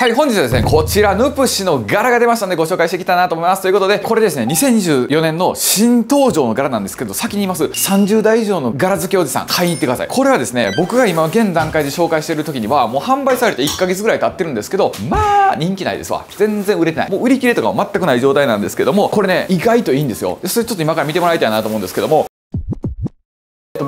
はい本日はですねこちらヌプシの柄が出ましたのでご紹介していきたいなと思います。ということでこれですね2024年の新登場の柄なんですけど先に言います30代以上の柄付けおじさん。買いに行ってください。これはですね僕が今現段階で紹介している時にはもう販売されて1ヶ月ぐらい経ってるんですけどまあ人気ないですわ。全然売れてない。もう売り切れとかは全くない状態なんですけどもこれね意外といいんですよ。それちょっと今から見てもらいたいなと思うんですけども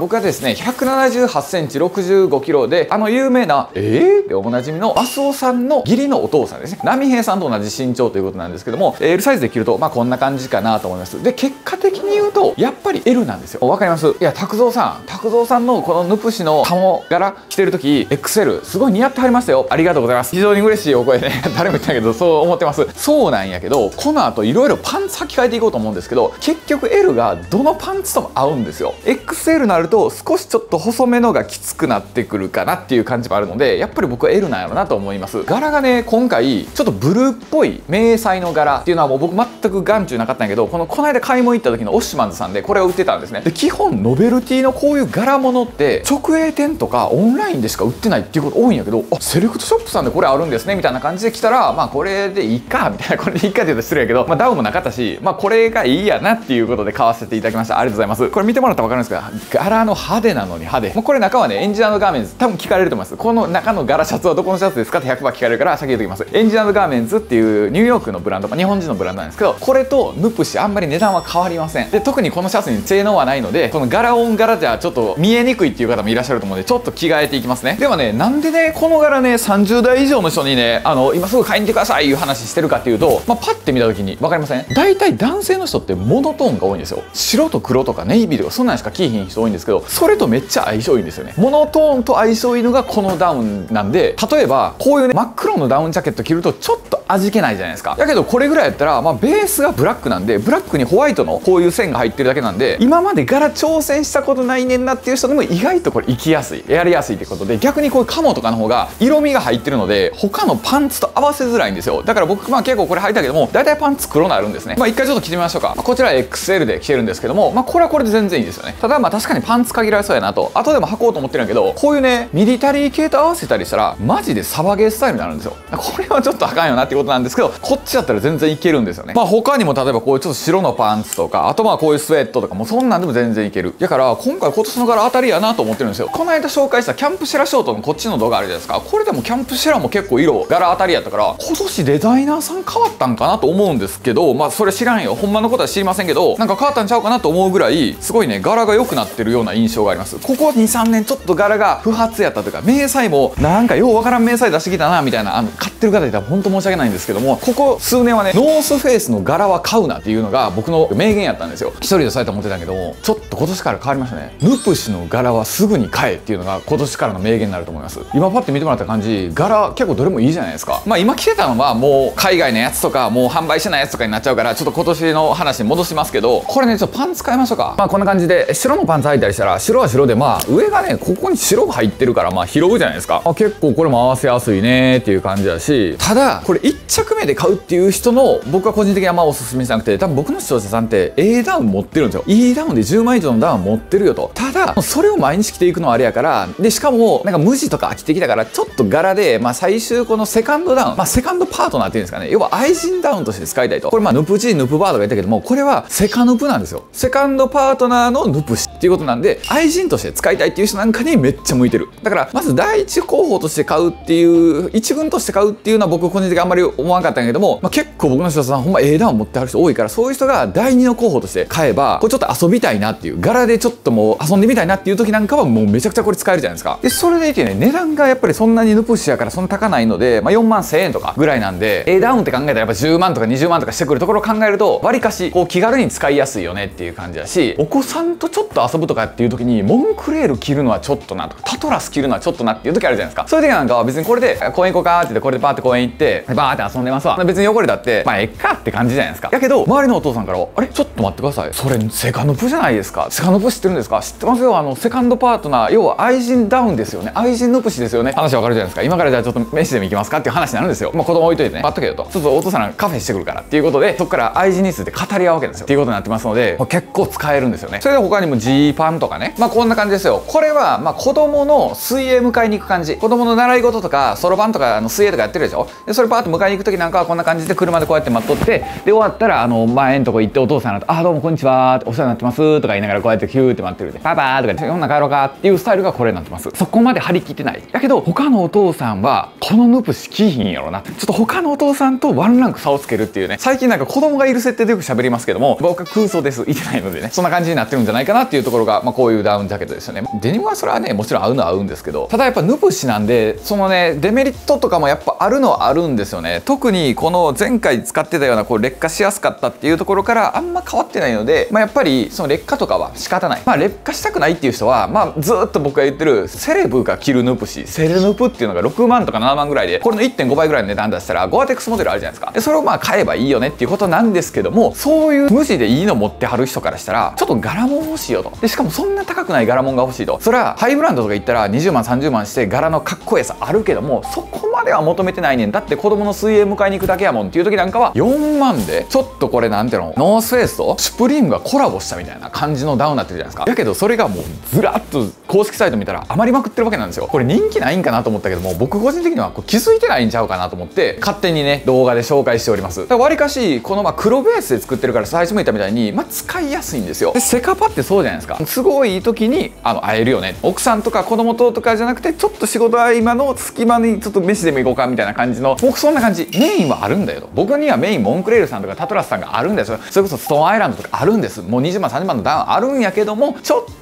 僕はですね178センチ65キロであの有名なえ？ー、でおなじみのマスオさんの義理のお父さんですね。波平さんと同じ身長ということなんですけども L サイズで着るとまあこんな感じかなと思います。で結果的に言うとやっぱり L なんですよ。わかります？いや拓蔵さん。拓蔵さんのこのヌプシの鴨柄着てる時 XL すごい似合ってはりましたよ。ありがとうございます。非常に嬉しいお声ね 誰も言ってないけどそう思ってます。そうなんやけどこの後いろいろパンツ履き替えていこうと思うんですけど結局 L がどのパンツとも合うんですよ。XL ると少しちょっと細めのがきつくなってくるかなっていう感じもあるのでやっぱり僕は L なんやろなと思います。柄がね今回ちょっとブルーっぽい迷彩の柄っていうのはもう僕全く眼中なかったんやけどこのこの間買い物行った時のオッシュマンズさんでこれを売ってたんですね。で基本ノベルティのこういう柄物って直営店とかオンラインでしか売ってないっていうこと多いんやけどあセレクトショップさんでこれあるんですねみたいな感じで来たらまあこれでいいかみたいなこれでいいかって言うと失礼やけど、まあ、ダウンもなかったしまあこれがいいやなっていうことで買わせていただきました。ありがとうございます。これ見てもらったら分かるんですが柄の派手なのに派手。もうこれ中はねエンジニアガーメンツ多分聞かれると思います。この中の柄シャツはどこのシャツですか？って100%聞かれるから先言っておきます。エンジニアのガーメンツっていうニューヨークのブランド、まあ、日本人のブランドなんですけどこれとヌプシあんまり値段は変わりません。で特にこのシャツに性能はないのでこの柄オン柄じゃちょっと見えにくいっていう方もいらっしゃると思うのでちょっと着替えていきますね。ではねなんでねこの柄ね30代以上の人にねあの今すぐ買いに来てくださいいう話してるかっていうと、まあ、パッて見た時に分かりません？大体男性の人ってモノトーンが多いんですよ。白と黒とかネイビーとかそんなんしか着いひん人多いんですですけどそれとめっちゃ相性いいんですよね。モノトーンと相性いいのがこのダウンなんで例えばこういうね真っ黒のダウンジャケット着るとちょっと味気ないじゃないですか。だけどこれぐらいやったら、まあ、ベースがブラックなんでブラックにホワイトのこういう線が入ってるだけなんで今まで柄挑戦したことないねんなっていう人でも意外とこれ行きやすいやりやすいってことで逆にこういうカモとかの方が色味が入ってるので他のパンツと合わせづらいんですよ。だから僕まあ結構これ履いたけども大体パンツ黒なるんですね。まあ一回ちょっと着てみましょうか、こちら XL で着てるんですけどもまあこれはこれで全然いいですよね。ただまあ確かにパンツ限られそうやなと。後でも履こうと思ってるんやけどこういうねミリタリー系と合わせたりしたらマジでサバゲースタイルになるんですよ。これはちょっとあかんよなってことなんですけどこっちだったら全然いけるんですよね。まあ他にも例えばこういうちょっと白のパンツとかあとまあこういうスウェットとかもそんなんでも全然いける。だから今回今年の柄当たりやなと思ってるんですよ。この間紹介したキャンプシェラショートのこっちの動画あるじゃないですか。これでもキャンプシェラも結構色柄当たりやったから今年デザイナーさん変わったんかなと思うんですけどまあそれ知らんよ。ほんまのことは知りませんけどなんか変わったんちゃうかなと思うぐらいすごいね柄が良くなってるような印象があります。ここ23年ちょっと柄が不発やったというか迷彩もなんかようわからん迷彩出してきたなみたいなあの買ってる方いたら本当申し訳ない。ないんですけどもここ数年はねノースフェイスの柄は買うなっていうのが僕の名言やったんですよ。一人でそうやって思ってたけどもちょっと今年から変わりましたね。ヌプシの柄はすぐに買えっていうのが今年からの名言になると思います。今パッて見てもらった感じ柄結構どれもいいじゃないですか。まあ今着てたのはもう海外のやつとかもう販売してないやつとかになっちゃうからちょっと今年の話に戻しますけどこれねちょっとパンツ変えましょうか。まあこんな感じで白のパンツ履いたりしたら白は白でまあ上がねここに白が入ってるからまあ拾うじゃないですか。あ結構これも合わせやすいねっていう感じだしただこれ1着目で買うっていう人の僕は個人的にあんまおすすめしなくて多分僕の視聴者さんって A ダウン持ってるんですよ。E ダウンで10万以上のダウン持ってるよと。た だそれを毎日着ていくのはあれやからでしかもなんか無地とか飽きてきたからちょっと柄で、まあ、最終このセカンドダウン、まあ、セカンドパートナーっていうんですかね。要は愛人ダウンとして使いたいと。これまあヌプチヌプバーとか言ったけどもこれはセカヌプなんですよ。セカンドパートナーのヌプシっていうことなんで愛人として使いたいっていう人なんかにめっちゃ向いてる。だからまず第一候補として買うっていう一軍として買うっていうのは僕個人的にあんまり思わなかったんやけども、まあ、結構僕の人さんほんま A ダウン持ってある人多いからそういう人が第二の候補として買えばこれちょっと遊びたいなっていう柄でちょっともう遊んでみたいなっていう時なんかはもうめちゃくちゃこれ使えるじゃないですか。でそれでいてね値段がやっぱりそんなにヌプシやからそんな高ないので、まあ、4万1000円とかぐらいなんで A ダウンって考えたらやっぱ10万とか20万とかしてくるところを考えるとわりかしこう気軽に使いやすいよねっていう感じだしお子さんとちょっと遊ぶとかっていう時にモンクレール着るのはちょっとなとかタトラス着るのはちょっとなっていう時あるじゃないですか。そういう時なんかは別にこれで公園行こうかって言ってこれでバーって公園行ってバーって遊んでますわ。別に横でだってまあえっかって感じじゃないですか。やけど周りのお父さんからあれ？ちょっと待ってください。それセカンドプじゃないですか。セカンドプ知ってるんですか？知ってますよ。あのセカンドパートナー要は愛人ダウンですよね。愛人のプシですよね。話わかるじゃないですか。今からじゃあちょっと飯でも行きますかっていう話になるんですよ。まあ子供置いといてね。待っとけよと。ちょっとお父さんカフェしてくるからっていうことでそこから愛人について語り合うわけですよ。っていうことになってますので結構使えるんですよね。それで他にも GU パンとかね。まあこんな感じですよ。これはまあ子供の水泳迎えに行く感じ。子供の習い事とかそろばんとかあの水泳とかやってるでしょ。でそれパーッと迎えに行く時なんかはこんな感じで車でこうやって待っとって。で終わったらあの前のとこ行ってお父さんと「あどうもこんにちは」お世話になってます」とか言いながらこうやってヒューって待ってるで「パパー」とか言って「ほんな帰ろうか」っていうスタイルがこれになってます。そこまで張り切ってない。だけど他のお父さんはこのヌープシキーひんやろな。ちょっと他のお父さんとワンランク差をつけるっていうね。最近なんか子供がいる設定でよく喋りますけども僕は空想です。いてないのでね。そんな感じになってるんじゃないかなっていうところが、まあ、こういうダウンジャケットですよね。デニムはそれはねもちろん合うのは合うんですけどただやっぱヌプシなんでそのねデメリットとかもやっぱあるのはあるんですよね。特にこの前回使ってたようなこう劣化しやすかったっていうところからあんま変わってないので、まあ、やっぱりその劣化とかは仕方ない。まあ劣化したくないっていう人はまあずっと僕が言ってるセレブが着るヌプシセレヌプっていうのが6万とか7万ぐらいでこれの1.5倍ぐらいの値段出したらゴアテックスモデルあるじゃないですか。でそれをまあ買えばいいよねっていうことなんですけどもそういう無地でいいの持ってはる人からしたらちょっと柄も欲しいよと。でしかもそんな高くない柄もんが欲しいと。それはハイブランドとか行ったら20万30万して柄のかっこよさあるけどもそこまでは求めてないねんだって子供の水泳迎えに行くだけやもんっていう時なんかは4万でちょっとこれなんていうのノースフェイスとシュプリームがコラボしたみたいな感じのダウンになってるじゃないですか。だけどそれがもうずらっと公式サイト見たら余りまくってるわけなんですよ。これ人気ないんかなと思ったけども僕個人的にはこう気づいてないんちゃうかなと思って勝手にね動画で紹介しております。わりかしこのまあ黒ベースで作ってるから最初も言ったみたいにまあ使いやすいんですよ。でセカパってそうじゃないですか？すごいいい時にあの会えるよね。奥さんとか子供ととかじゃなくてちょっと仕事合間の隙間にちょっと飯でも行こうかみたいな感じの僕そんな感じ。メインはあるんだよと。僕にはメインモンクレールさんとかタトラスさんがあるんですよ。それこそストーンアイランドとかあるんです。もう20万30万のダウンあるんやけどもちょっと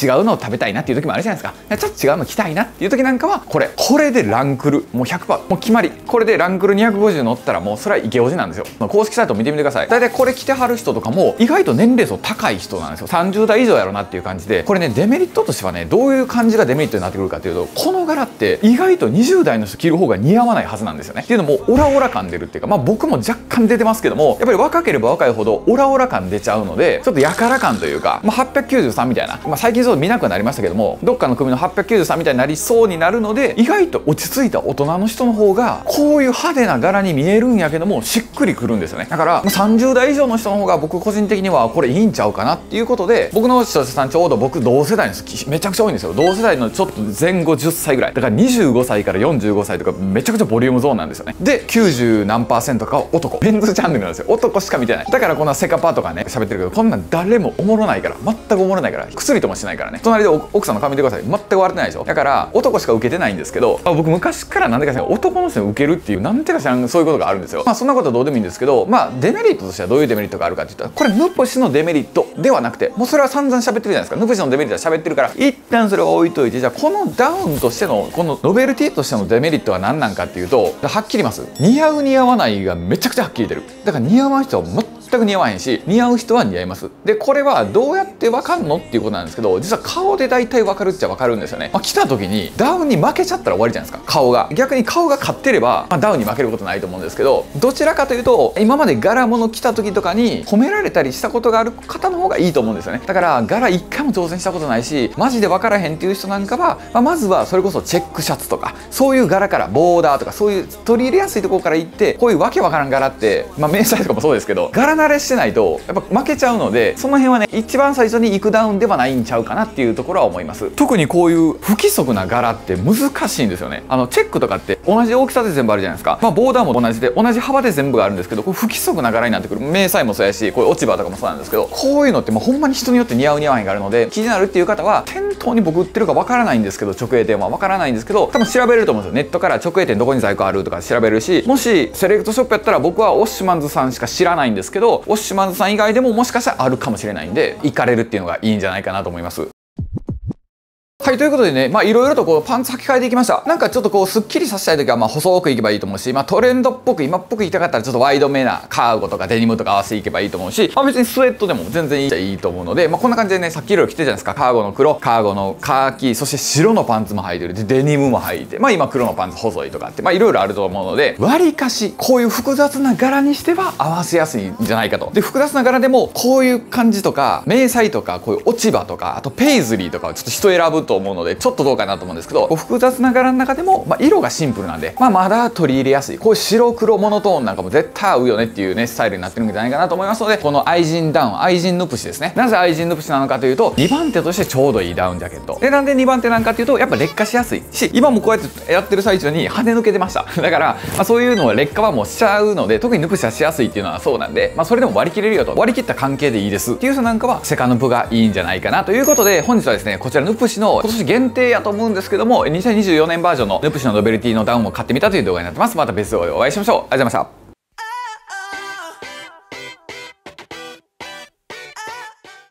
違うのを食べたいなっていう時もあるじゃないですか。ちょっと違うの着たいなっていう時なんかはこれこれでランクルもう100%もう決まり。これでランクル250乗ったらもうそれはイケオジなんですよ。公式サイト見てみてください。大体これ着てはる人とかも意外と年齢層高い人なんですよ。30代以上やろうなっていう感じで。これねデメリットとしてはねどういう感じがデメリットになってくるかというとこの柄って意外と20代の人着る方が似合わないはずなんですよね。っていうのもオラオラ感出るっていうかまあ僕も若干出てますけどもやっぱり若ければ若いほどオラオラ感出ちゃうのでちょっとやから感というか、まあ、893みたいな、まあ、最近そう見なくなりましたけどもどっかの組の893みたいになりそうになるので意外と落ち着いた大人の人の方がこういう派手な柄に見えるんやけどもしっくりくるんですよね。だから30代以上の人の方が僕個人的にはこれいいんちゃうかなっていうことで僕の視聴者さんちょうど僕同世代の人めちゃくちゃ多いんですよ。同世代のちょっと前後10歳ぐらい。だから25歳から45歳とかめちゃくちゃボリュームゾーンなんですよね。で90何パーセントかは男。メンズチャンネルなんですよ。男しか見てない。だからこんなセカパーとかね喋ってるけどこんなん誰もおもろないから全くおもろないから薬ともしないからね。隣で奥さんの顔見てください。全く笑ってないでしょ。だから男しか受けてないんですけどあ僕昔からなんでか知らん男の人に受けるっていうなんてか知らんそういうことがあるんですよ。まあそんなことはどうでもいいんですけどまあデメリットとしてはどういうデメリットがあるかって言ったらこれヌプシのデメリットではなくてもうそれは散々喋ってるじゃないですか。ヌプシのデメリットは喋ってるから一旦それを置いといてじゃあこのダウンとしてのこのノベルティとしてのデメリットは何なんかっていうとはっきり言います。似合う似合わないがめちゃくちゃはっきり出る。だから似合わん人は全全く似合わへんし似合う人は似合います。でこれはどうやって分かんのっていうことなんですけど実は顔で大体分かるっちゃ分かるんですよね、まあ、来た時にダウンに負けちゃったら終わりじゃないですか。顔が。逆に顔が勝ってれば、まあ、ダウンに負けることないと思うんですけどどちらかというと今まで柄物着た時とかに褒められたりしたことがある方の方がいいと思うんですよね。だから柄一回も挑戦したことないしマジで分からへんっていう人なんかは、まあ、まずはそれこそチェックシャツとかそういう柄からボーダーとかそういう取り入れやすいところから行ってこういうわけわからん柄ってまあ迷彩とかもそうですけど柄慣れしてないとやっぱ負けちゃうのでその辺はね一番最初に行くダウンではないんちゃうかなっていうところは思います。特にこういう不規則な柄って難しいんですよね。あのチェックとかって同じ大きさで全部あるじゃないですか。まあボーダーも同じで同じ幅で全部があるんですけどこれ不規則な柄になってくる。迷彩もそうやしこういう落ち葉とかもそうなんですけどこういうのってもうほんまに人によって似合う似合わへんがあるので気になるっていう方は店頭に僕売ってるかわからないんですけど直営店は。わからないんですけど多分調べれると思うんですよ。ネットから直営店どこに在庫あるとか調べるしもしセレクトショップやったら僕はオッシュマンズさんしか知らないんですけどオッシュマンズさん以外でももしかしたらあるかもしれないんで行かれるっていうのがいいんじゃないかなと思います。はい、ということでね、まあいろいろとこうパンツ履き替えていきました。なんかちょっとこうスッキリさせたい時はまあ細くいけばいいと思うし、まあトレンドっぽく今っぽくいたかったらちょっとワイドめなカーゴとかデニムとか合わせていけばいいと思うし、まあ別にスウェットでも全然いいいいと思うので、まあこんな感じでね、さっきいろいろ着てるじゃないですか。カーゴの黒、カーゴのカーキ、そして白のパンツも履いてる。で、デニムも履いて、まあ今黒のパンツ細いとかって、まあいろいろあると思うので、割かしこういう複雑な柄にしては合わせやすいんじゃないかと。で、複雑な柄でもこういう感じとか、迷彩とか、こういう落ち葉とか、あとペイズリーとかをちょっと人選ぶとと思うのでちょっとどうかなと思うんですけど複雑な柄の中でも、まあ、色がシンプルなんで、まあ、まだ取り入れやすい。こういう白黒モノトーンなんかも絶対合うよねっていうねスタイルになってるんじゃないかなと思いますのでこの愛人ダウン愛人ヌプシですね。なぜ愛人ヌプシなのかというと2番手としてちょうどいいダウンジャケット。でなんで2番手なんかっていうとやっぱ劣化しやすいし今もこうやってやってる最中に跳ね抜けてました。だから、まあ、そういうのは劣化はもうしちゃうので特にヌプシはしやすいっていうのはそうなんで、まあ、それでも割り切れるよと。割り切った関係でいいです。っていう人なんかはセカヌプがいいんじゃないかなということで本日はですねこちらヌプシの今年限定やと思うんですけども2024年バージョンのヌプシのノベルティのダウンを買ってみたという動画になってます。また別動画でお会いしましょう。ありがとうございました。